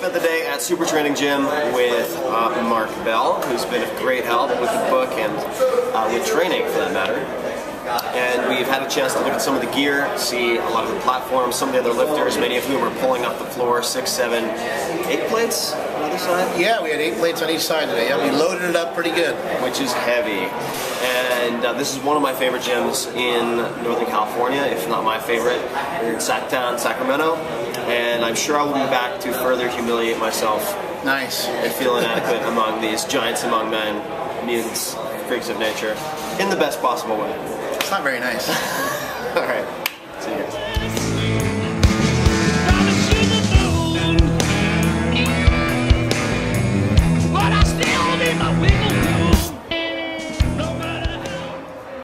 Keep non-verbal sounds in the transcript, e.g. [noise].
spent the day at Super Training Gym with uh, Mark Bell, who's been a great help with the book and uh, with training for that matter. And we've had a chance to look at some of the gear, see a lot of the platforms, some of the other lifters, many of whom are pulling up the floor, six, seven, eight plates on the other side. Yeah, we had eight plates on each side today. Yeah, we loaded it up pretty good. Which is heavy. And uh, this is one of my favorite gyms in Northern California, if not my favorite. We're in Sacktown, Sacramento. And I'm sure I will be back to further humiliate myself Nice. and feel inadequate among these giants among men, mutants, freaks of nature, in the best possible way. It's not very nice. [laughs] All right. See you guys.